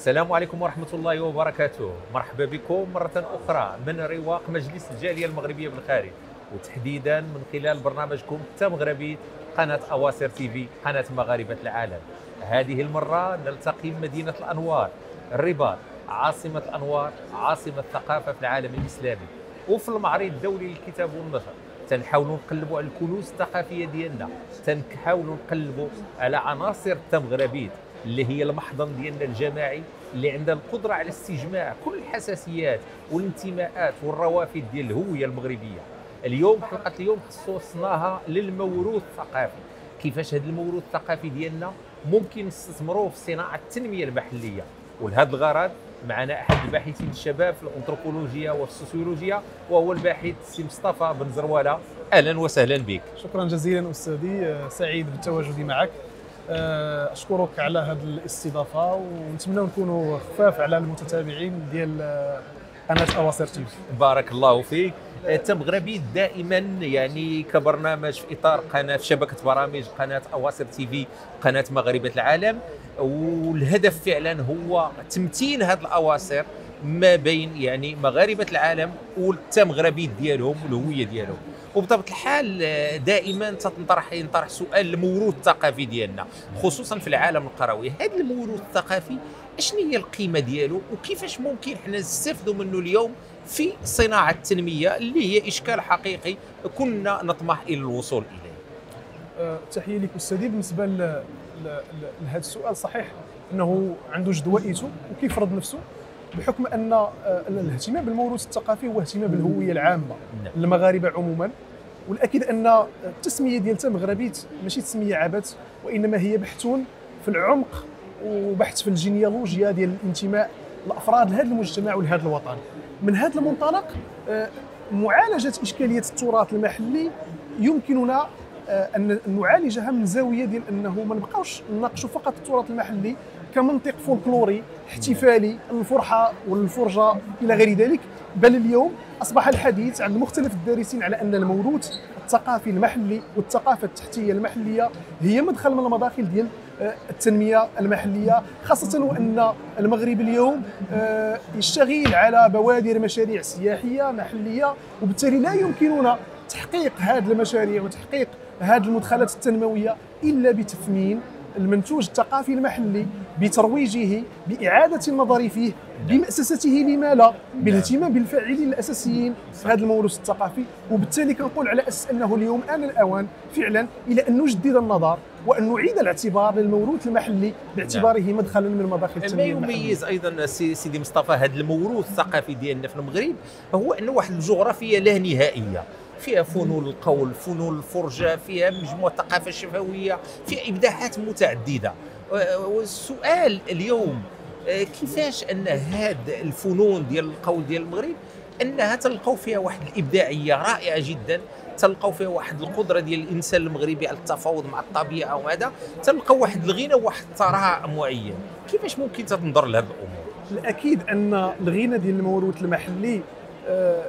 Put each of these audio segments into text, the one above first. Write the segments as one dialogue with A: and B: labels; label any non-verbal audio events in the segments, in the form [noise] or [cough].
A: السلام عليكم ورحمة الله وبركاته. مرحبا بكم مرة أخرى من رواق مجلس الجالية المغربية بالخارج. وتحديدا من خلال برنامجكم تا مغربي قناة أواصر تي في قناة مغاربة العالم. هذه المرة نلتقي بمدينة الأنوار الرباط عاصمة الأنوار عاصمة الثقافة في العالم الإسلامي. وفي المعرض الدولي للكتاب والنشر تنحاولوا نقلبوا على الكنوز الثقافية ديالنا تنحاولوا نقلبوا على عناصر التمغربيت اللي هي المحضن ديالنا الجماعي اللي عندها القدرة على استجماع كل الحساسيات والانتماءات والروافد ديال الهوية المغربية. اليوم حلقة اليوم خصصناها للموروث الثقافي. كيفاش هذا الموروث الثقافي ديالنا ممكن نستثمروه في صناعة التنمية المحليه ولهذا الغرض معنا أحد الباحثين الشباب في الأنثروبولوجيا والسوسيولوجيا وهو الباحث سي مصطفى بن زروالة. أهلا وسهلا بك.
B: شكرا جزيلا أستاذي سعيد بالتواجد معك. أشكرك على هذه الاستضافة ونتمنى نكونوا خفاف على المتتابعين ديال آه، قناة أواصر TV
A: بارك الله فيك. التمغربي دائما يعني كبرنامج في إطار قناة في شبكة برامج قناة أواصر TV قناة مغاربه العالم. والهدف فعلا هو تمتين هذه الأواصر ما بين يعني مغاربة العالم والتمغربي ديالهم والهويه ديالهم. وبطبيعة الحال دائما تنطرح ينطرح سؤال الموروث الثقافي ديالنا خصوصا في العالم القروي. هذا الموروث الثقافي شنو هي القيمة ديالو؟ وكيفاش ممكن حنا نستافدوا منه اليوم في صناعة التنمية اللي هي إشكال حقيقي كنا نطمح إلى الوصول إليه؟
B: أه تحية لك أستاذي. بالنسبة لهذا السؤال صحيح أنه عنده جدوائته وكيفرض نفسه؟ بحكم أن الاهتمام بالموروث الثقافي هو اهتمام بالهويه العامة نعم. للمغاربة عموما والأكيد أن التسمية ديال تمغربيت ماشي تسمية عبث وإنما هي بحث في العمق وبحث في الجينيولوجيا ديال الانتماء الافراد لهذا المجتمع ولهذا الوطن من هذا المنطلق آه، معالجة إشكالية التراث المحلي يمكننا آه، أن نعالجها من زاوية ديال أنه ما نبقاوش نناقشوا فقط التراث المحلي كمنطق فولكلوري احتفالي الفرحة والفرجة إلى غير ذلك. بل اليوم أصبح الحديث عند مختلف الدارسين على أن الموروث الثقافي المحلي والثقافة التحتية المحلية هي مدخل من المداخل ديال آه، التنمية المحلية خاصة وأن المغرب اليوم آه، يشتغل على بوادر مشاريع سياحية محلية وبالتالي لا يمكننا تحقيق هذه المشاريع وتحقيق هذه المدخلات التنموية إلا بتثمين المنتوج الثقافي المحلي بترويجه بإعادة النظر فيه بمأسسته لما لا بالاهتمام بالفاعلين الأساسيين في هذا الموروث الثقافي. وبالتالي كنقول على أساس أنه اليوم آن الأوان فعلا إلى أن نجدد النظر وأن نعيد الاعتبار للموروث المحلي باعتباره نعم. مدخلا من مداخل
A: التنمية ما يميز أيضا سيدي مصطفى هذا الموروث الثقافي ديالنا في المغرب؟ هو أنه واحد الجغرافية لا نهائية. فيها فنون القول فنون الفرجة فيها مجموعة ثقافة الشفوية فيها إبداعات متعددة. والسؤال اليوم آه، كيفاش أن هاد الفنون ديال القول ديال المغرب أنها تلقاو فيها واحد الإبداعية رائعة جدا تلقاو فيها واحد القدرة ديال الإنسان المغربي على التفاوض مع الطبيعة وهذا تلقاو واحد الغنى وواحد الثراء معين. كيفاش ممكن تنظر لهذه الأمور؟
B: الأكيد أن الغنى ديال الموروث المحلي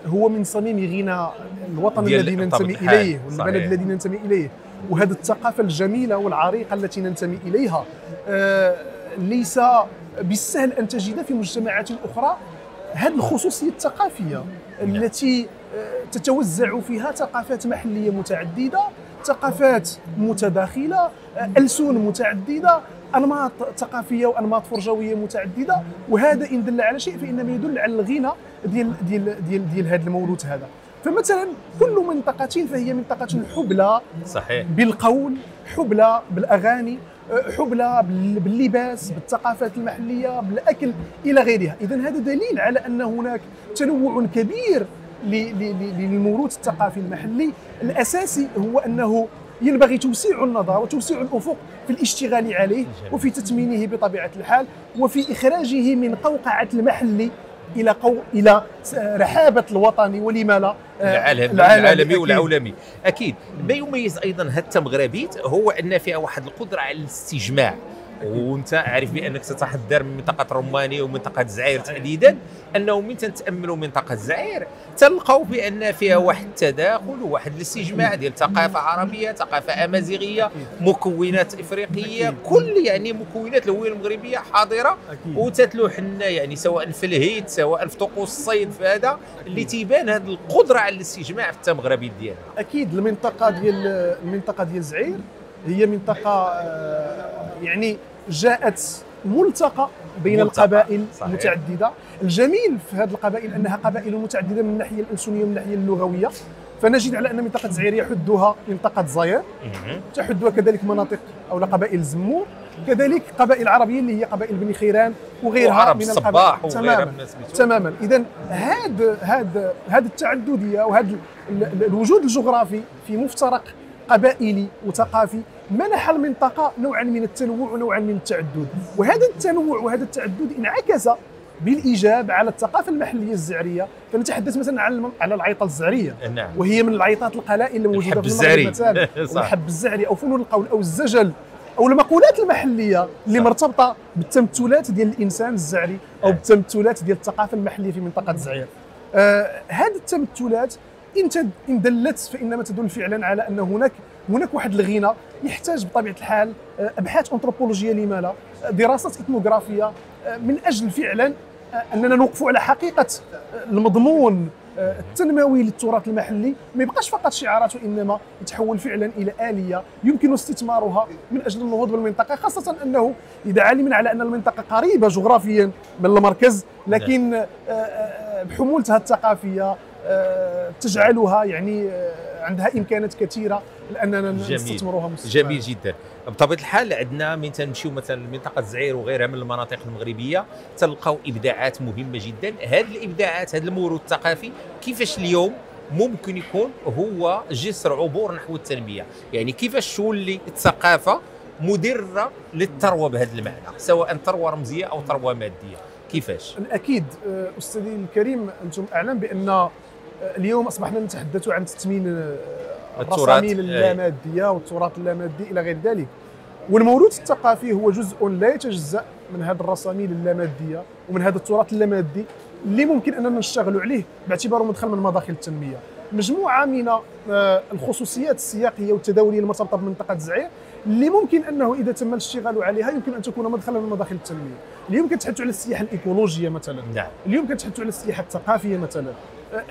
B: هو من صميم غنى الوطن الذي ننتمي إليه والبلد الذي ننتمي إليه. وهذه الثقافة الجميلة والعريقة التي ننتمي إليها. آه، ليس بالسهل أن تجد في مجتمعات أخرى هذه الخصوصية الثقافية نعم. التي آه، تتوزع فيها ثقافات محلية متعددة ثقافات متداخلة ألسن متعددة أنماط ثقافية وأنماط فرجوية متعددة. وهذا إن دل على شيء فإنما يدل على الغنى. ديال ديال ديال ديال هذا الموروث هذا. فمثلا كل منطقة فهي منطقة حبلى
A: صحيح.
B: بالقول حبلى بالأغاني حبلى باللباس بالثقافات المحلية بالأكل إلى غيرها. اذا هذا دليل على أن هناك تنوع كبير للموروث الثقافي المحلي. الأساسي هو أنه ينبغي توسيع النظر وتوسيع الأفق في الاشتغال عليه وفي تثمينه بطبيعة الحال وفي إخراجه من قوقعة المحل إلى قو إلى رحابة الوطني ولما لا
A: العالم العالمي والعولمي. أكيد. ما يميز أيضا هذا التمغربيت هو أن فيها واحد القدرة على الاستجماع. وانت عارف بانك ستحضر من منطقة الرماني ومنطقه الزعير تحديدا أنه من تنتاملوا منطقة الزعير تلقاو بأن فيها واحد التداخل وواحد الاستجماع ديال ثقافة عربية ثقافة أمازيغية مكونات إفريقية كل يعني مكونات الهويه المغربية حاضرة.
B: أكيد.
A: وتتلو حنا يعني سواء في الهيت سواء في طقوس الصيد في هذا اللي تيبان هذه القدرة على الاستجماع في التمغربي ديالها
B: أكيد. المنطقة ديال المنطقة ديال زعير هي منطقة آه، يعني جاءت ملتقى بين
A: ملتقى،
B: القبائل
A: صحيح.
B: المتعددة. الجميل في هذه القبائل أنها قبائل متعددة من الناحية الإنسانية ومن الناحية اللغوية. فنجد على أن منطقة زعير يحدها منطقة زاير. تحدها كذلك مناطق أو قبائل الزمور كذلك قبائل عربية اللي هي قبائل بني خيران وغيرها
A: وعرب
B: من القبائل. تماما. تماما. اذا هاد هاد هاد التعددية وهذا الوجود الجغرافي في مفترق قبائلي وثقافي منح المنطقة نوعا من التنوع ونوعا من التعدد وهذا التنوع وهذا التعدد انعكس بالإيجاب على الثقافة المحلية الزعرية فنتحدث مثلا على الم- على العيطة الزعرية
A: نعم
B: وهي من العيطات القلائل اللي موجودة
A: الحب
B: في
A: الزعري.
B: المغرب مثلا [laughs]
A: صح.
B: والحب الزعري أو فنون القول أو الزجل أو المقولات المحلية اللي
A: صح.
B: مرتبطة بالتمثلات ديال الإنسان الزعري أو
A: آه.
B: بالتمثلات ديال الثقافة المحلية في منطقة زعير. آه هذه التمثلات إن إن دلت فإنما تدل فعلا على أن هناك هناك واحد الغنى يحتاج بطبيعة الحال آه، أبحاث أنثروبولوجية لما لا آه، دراسات إثنوغرافية آه، من أجل فعلا أننا نوقفوا على حقيقة المضمون التنموي للتراث المحلي ما يبقاش فقط شعارات وإنما يتحول فعلا إلى آلية يمكن استثمارها من أجل النهوض بالمنطقة خاصة أنه إذا علمنا على أن المنطقة قريبة جغرافيا من المركز لكن آه، آه، بحمولتها الثقافية تجعلها يعني آه، عندها إمكانات كثيرة لأننا
A: جميل.
B: نستثمرها مستقبلا.
A: جميل جدا. بطبيعة الحال عندنا من تنمشيو مثلا لمنطقه الزعير وغيرها من المناطق المغربية تلقاو إبداعات مهمة جدا. هذه الإبداعات هذا الموروث الثقافي كيفاش اليوم ممكن يكون هو جسر عبور نحو التنمية؟ يعني كيفاش تولي الثقافة مدرة للثروه بهذا المعنى؟ سواء ثروه رمزية أو ثروه مادية. كيفاش؟
B: أكيد آه، أستاذي الكريم أنتم أعلم بأن آه، اليوم أصبحنا نتحدث عن تثمين آه،
A: التراث،
B: الرسامين. اللاماديه والتراث اللامادي إلى غير ذلك. والموروث الثقافي هو جزء لا يتجزأ من هذه الرسامين اللاماديه ومن هذا التراث اللامادي اللي ممكن أننا نشتغلوا عليه باعتباره مدخل من مداخل التنمية. مجموعة من آه، الخصوصيات السياقية والتداولية المرتبطة بمنطقة زعير اللي ممكن أنه إذا تم الاشتغال عليها يمكن أن تكون مدخلا من مداخل التنمية. اليوم كنتحدثوا على السياحة الإيكولوجية مثلا.
A: نعم.
B: اليوم كنتحدثوا على السياحة الثقافية مثلا.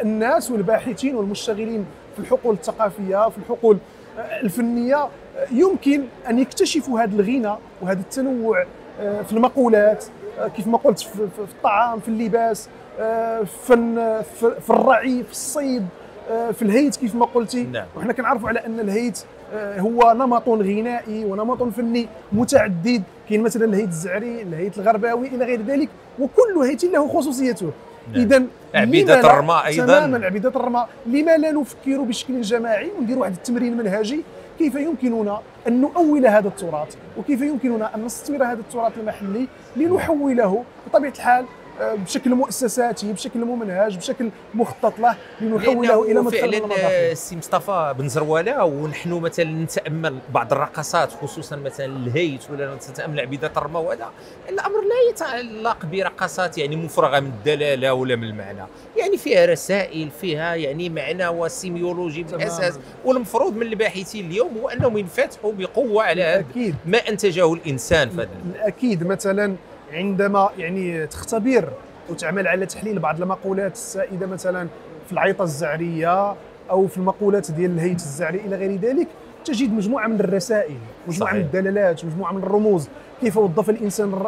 B: الناس والباحثين والمشتغلين في الحقول الثقافية في الحقول الفنية يمكن أن يكتشفوا هذا الغنى وهذا التنوع آه، في المقولات آه، كيف ما قلت في الطعام في اللباس آه، في في الرعي في الصيد في الهيت كيف ما قلتي.
A: نعم.
B: وحنا كنعرفوا على أن الهيت هو نمط غنائي ونمط فني متعدد. كاين مثلا الهيت الزعري الهيت الغرباوي إلى غير ذلك. وكل هيت له خصوصيته.
A: نعم.
B: اذا
A: عبيدة الرماء أيضاً.
B: تماما عبيدة الرماء لما لا نفكر بشكل جماعي وندير واحد التمرين منهجي كيف يمكننا أن نؤول هذا التراث وكيف يمكننا أن نستثمر هذا التراث المحلي لنحوله بطبيعة الحال آه، بشكل مؤسساتي بشكل ممنهج بشكل مخطط له لنحوله
A: إلى
B: مدخل
A: فعلا السي مصطفى بن زروالة ونحن مثلا نتأمل بعض الرقصات خصوصا مثلا الهيت ولا نتأمل عبيدة الرمى وهذا الأمر لا يتعلق برقصات يعني مفرغة من الدلالة ولا من المعنى. يعني فيها رسائل فيها يعني معنى وسيميولوجي بالاساس
B: تماماً.
A: والمفروض من الباحثين اليوم هو أنهم ينفتحوا بقوة على هذا ما أنتجه الإنسان في هذا
B: أكيد. مثلا عندما يعني تختبر وتعمل على تحليل بعض المقولات السائدة مثلا في العيطة الزعرية أو في المقولات ديال الهيت الزعري إلى غير ذلك تجد مجموعة من الرسائل مجموعة
A: صحيح.
B: من الدلالات مجموعة من الرموز. كيف وظف الإنسان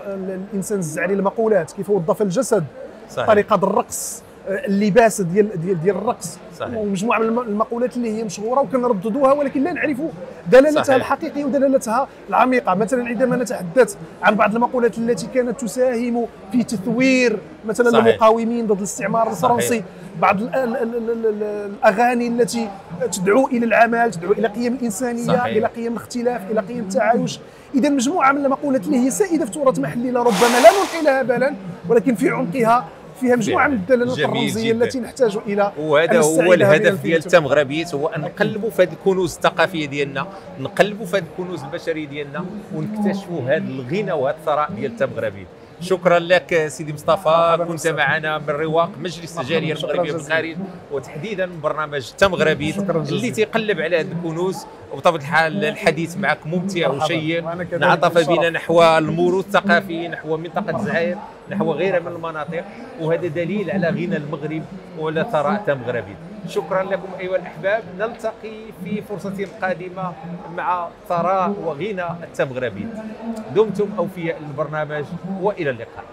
B: الإنسان الزعري المقولات؟ كيف وظف الجسد؟
A: صحيح.
B: طريقة الرقص. اللباس ديال ديال ديال الرقص
A: صحيح.
B: ومجموعة من الم- المقولات اللي هي مشهورة وكنرددوها ولكن لا نعرف دلالتها
A: صحيح.
B: الحقيقيه ودلالتها العميقة مثلا عندما نتحدث عن بعض المقولات التي كانت تساهم في تثوير مثلا
A: صحيح.
B: المقاومين ضد الاستعمار الفرنسي. بعض ال- ال- ال- ال- ال- الأغاني التي تدعو إلى العمل تدعو إلى قيم الإنسانية
A: صحيح.
B: إلى قيم الاختلاف إلى قيم التعايش اذا مجموعة من المقولات اللي هي سائدة في تراث محلي لربما لا نلقي لها بالا ولكن في عمقها فيها مجموعة من الدلالات الرمزيه. التي نحتاج إلى
A: وهذا هو الهدف ديال
B: 2030.
A: التمغربيت هو أن نقلبوا في هذه الكنوز الثقافيه ديالنا نقلبوا في هذه الكنوز البشريه ديالنا ونكتشفوا هذا الغنى وهذا الثراء ديال التمغربيت شكرا لك سيدي مصطفى كنت. معنا من رواق مجلس
B: شكراً
A: المغربيه. بالخارج وتحديدا برنامج تمغربيت
B: شكراً
A: اللي. تيقلب على هذه الكنوز وبطبيعة الحال الحديث معك ممتع. وشيق انعطف. بنا نحو الموروث الثقافي نحو منطقة الجزائر نحو غيرها من المناطق وهذا دليل على غنى المغرب وعلى ثراء تمغربي شكرا لكم أيها الأحباب. نلتقي في فرصة قادمة مع ثراء وغنى التمغربي. دمتم أوفياء للبرنامج وإلى اللقاء.